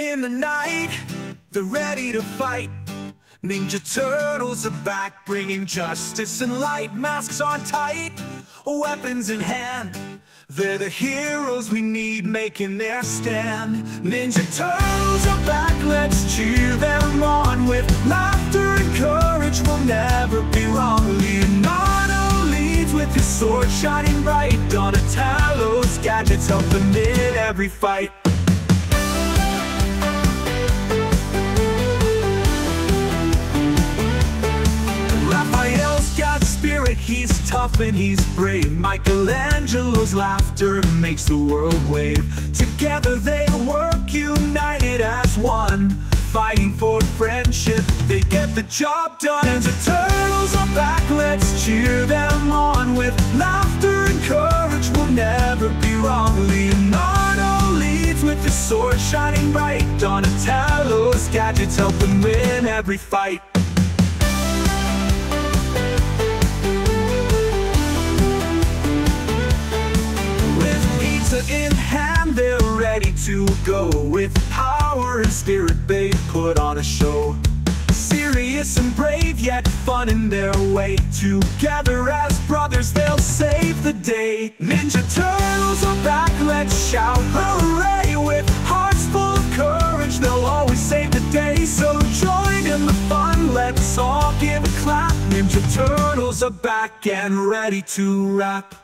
In the night, they're ready to fight. Ninja Turtles are back, bringing justice and light. Masks on tight, weapons in hand. They're the heroes we need, making their stand. Ninja Turtles are back, let's cheer them on. With laughter and courage, we'll never be wrong. Leonardo leads with his sword shining bright. Donatello's gadgets help him in every fight. And he's brave. Michelangelo's laughter makes the world wave. Together they work united as one. Fighting for friendship, they get the job done. And the turtles are back, let's cheer them on With laughter and courage, we'll never be wrong. Leonardo leads with his sword shining bright. Donatello's gadgets help him win every fight ready to go. With power and spirit, they put on a show. Serious and brave, yet fun in their way. Together as brothers, they'll save the day. Ninja Turtles are back, let's shout hooray. With hearts full of courage, they'll always save the day. So join in the fun, let's all give a clap. Ninja Turtles are back and ready to rap